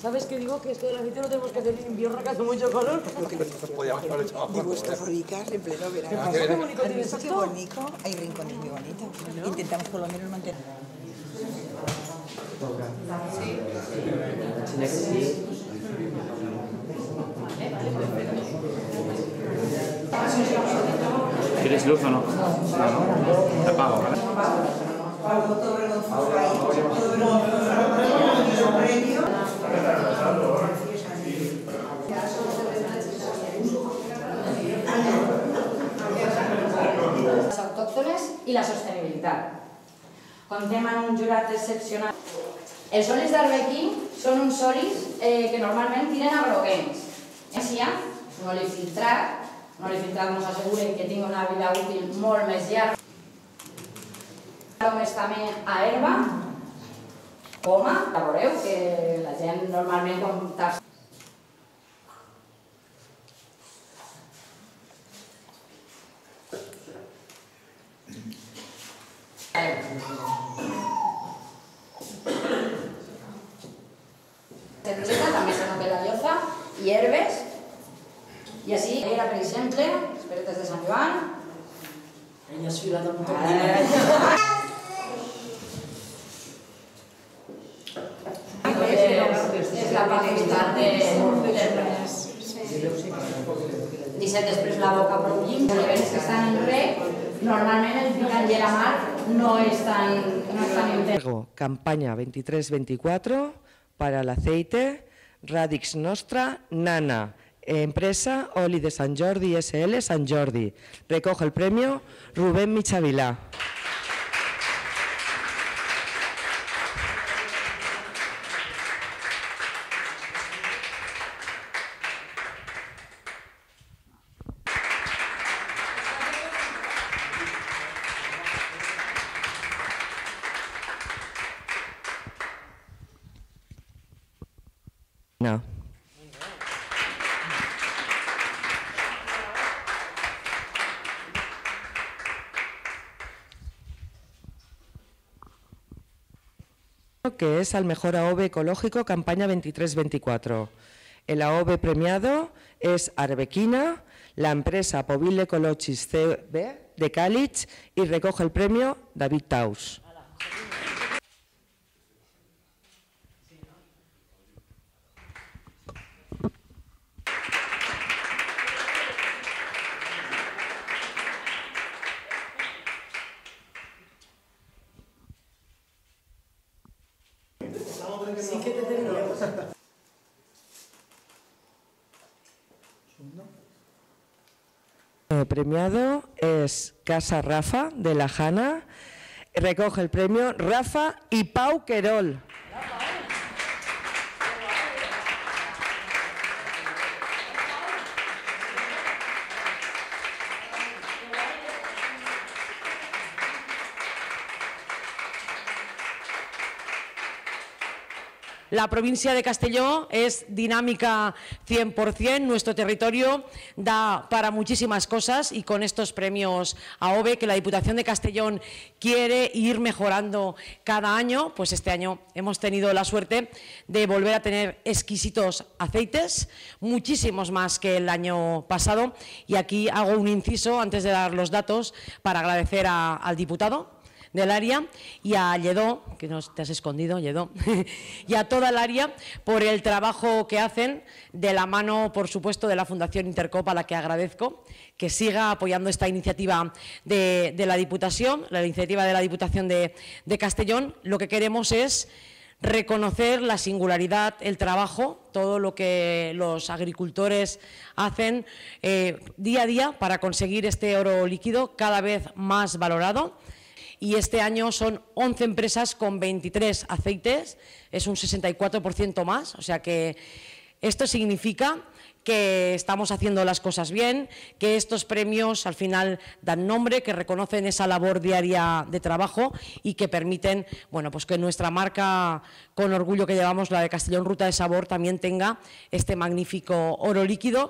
¿Sabes qué digo? Que esto del aceite lo tenemos que hacer en invierno que hace mucho calor. Digo, estas ricas en pleno verano. Qué bonito ¿Has tienes visto qué bonito? Hay rincones muy bonitos. Intentamos por lo menos mantener. ¿Quieres luz o no? Te apago, ¿vale? les autòctones i la sostenibilitat. Comptem amb un jurat excepcional. Els olis d'arbequí són uns olis eh, que normalment tiren a groguencs. És un oli filtrat, filtrat ens asseguren que tingui una vida útil molt més llarga. Només també a herba, coma, ja veureu que la gent normalment quan tasta també se nota la lloza, i herbes. I així, era, per exemple, les peretes de Sant Joan. Ella es filat un poc. És la facilitat de... Deixem després la boca prou llimpia. Els aliments que estan en rec, normalment el picant i la mar no és tan, no és tan intens. Luego, campaña 23-24 para el aceite, Radix Nostra, Nana, empresa Oli de San Jordi SL San Jordi. Recoge el premio Rubén Michavilá. No. Que es al mejor AOVE ecológico campaña 23-24. El AOVE premiado es Arbequina, la empresa Povil Ecolochis CB de Cálich y recoge el premio David Taus. Sí que te tengo. El premiado es Casa Rafa de la Jana. Recoge el premio Rafa y Pau Querol. La provincia de Castelló es dinámica 100%, nuestro territorio da para muchísimas cosas y con estos premios AOVE que la Diputación de Castellón quiere ir mejorando cada año, pues este año hemos tenido la suerte de volver a tener exquisitos aceites, muchísimos más que el año pasado. Y aquí hago un inciso antes de dar los datos para agradecer al diputado del área y a Lledó, que no te has escondido, Lledó, y a toda el área por el trabajo que hacen de la mano, por supuesto, de la Fundación Intercopa, a la que agradezco, que siga apoyando esta iniciativa de, de la Diputación, la iniciativa de la Diputación de, de Castellón. Lo que queremos es reconocer la singularidad, el trabajo, todo lo que los agricultores hacen eh, día a día para conseguir este oro líquido cada vez más valorado. Y este año son 11 empresas con 23 aceites, es un 64% más, o sea que esto significa que estamos haciendo las cosas bien, que estos premios al final dan nombre, que reconocen esa labor diaria de trabajo y que permiten bueno, pues que nuestra marca, con orgullo que llevamos, la de Castellón Ruta de Sabor, también tenga este magnífico oro líquido